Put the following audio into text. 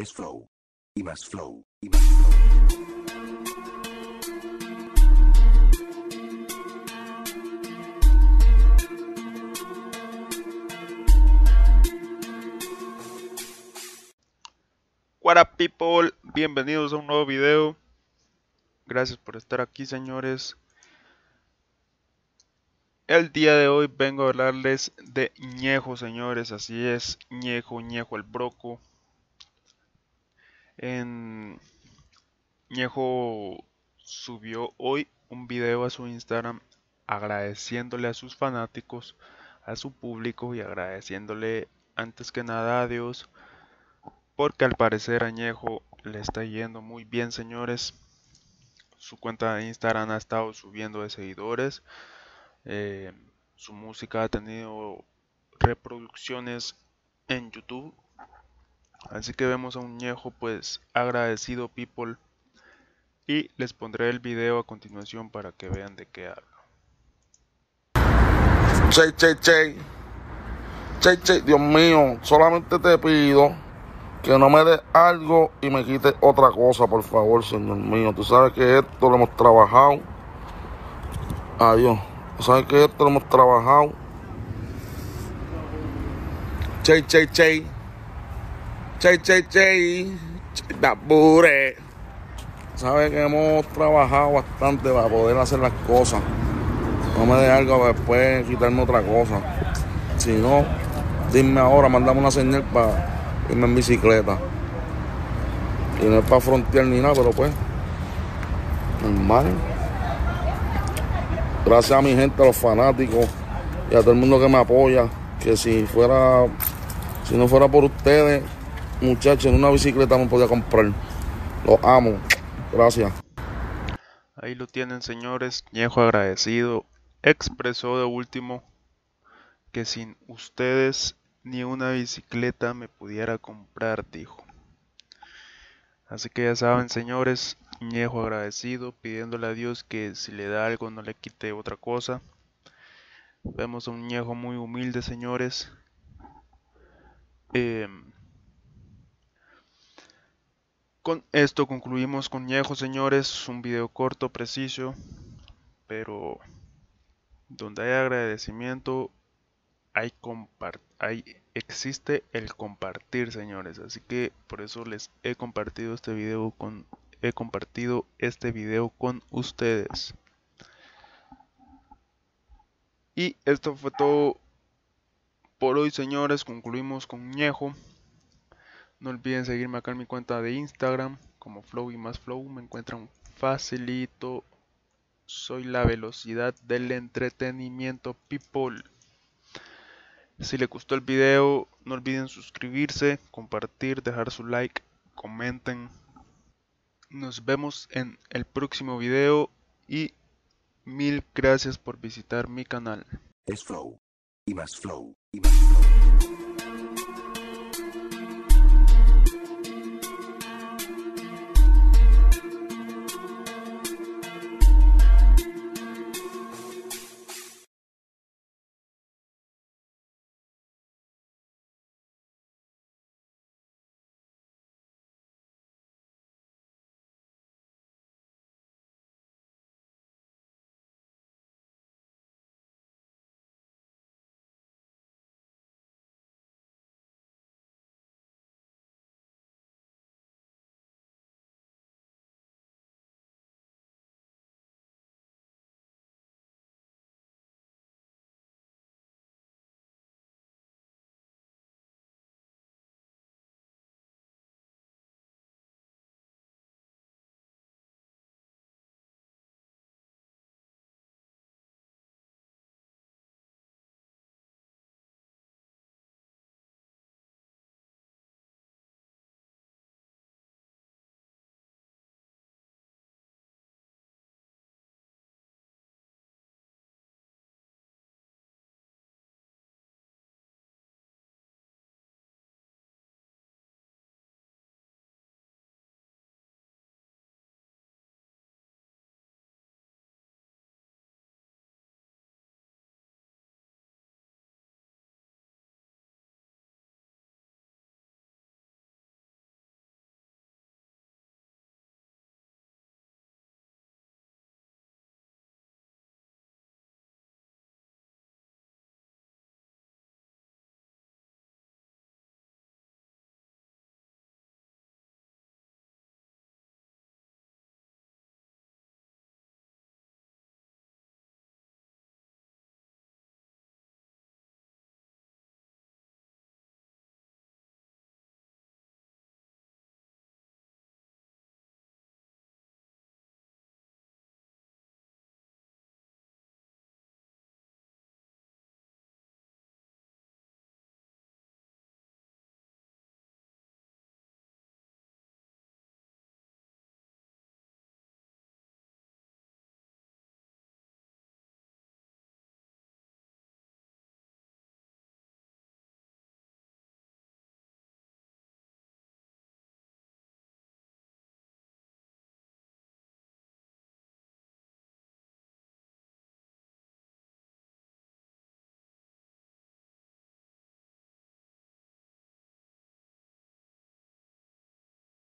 es flow. Y más flow. Y más flow. What up people, bienvenidos a un nuevo video. Gracias por estar aquí señores. El día de hoy vengo a hablarles de Ñejo señores, así es, Ñejo, Ñejo el Broco. En Ñejo subió hoy un video a su Instagram agradeciéndole a sus fanáticos, a su público y agradeciéndole antes que nada a Dios porque al parecer Añejo le está yendo muy bien, señores. Su cuenta de Instagram ha estado subiendo de seguidores. Eh, su música ha tenido reproducciones en YouTube. Así que vemos a un Ñejo pues agradecido people. Y les pondré el video a continuación para que vean de qué hablo. Che, che, che. Che, che, Dios mío, solamente te pido que no me des algo y me quites otra cosa, por favor, Señor mío. Tú sabes que esto lo hemos trabajado. Adiós. Tú sabes que esto lo hemos trabajado. Che, che, che. Che, che, che. Che. Sabes que hemos trabajado bastante para poder hacer las cosas. No me des algo para después quitarme otra cosa. Si no, dime ahora, mandame una señal para irme en bicicleta. Y no es para frontear ni nada, pero pues, normal. Gracias a mi gente, a los fanáticos y a todo el mundo que me apoya. Que si fuera, si no fuera por ustedes, muchachos, en una bicicleta me podía comprar. Los amo. Gracias. Ahí lo tienen señores, Ñejo agradecido. Expresó de último que sin ustedes ni una bicicleta me pudiera comprar, dijo. Así que ya saben, señores, Ñejo agradecido, pidiéndole a Dios que si le da algo no le quite otra cosa. Vemos a un Ñejo muy humilde, señores. Em, con esto concluimos con Ñejo, señores. Un video corto, preciso, pero donde hay agradecimiento hay, existe el compartir, señores. Así que por eso les he compartido este video con he compartido este video con ustedes. Y esto fue todo por hoy, señores. Concluimos con Ñejo. No olviden seguirme acá en mi cuenta de Instagram como Flow y más Flow. Me encuentran facilito. Soy la velocidad del entretenimiento, people. Si les gustó el video, no olviden suscribirse, compartir, dejar su like, comenten. Nos vemos en el próximo video y mil gracias por visitar mi canal. Es flow. Y más flow. Y más flow.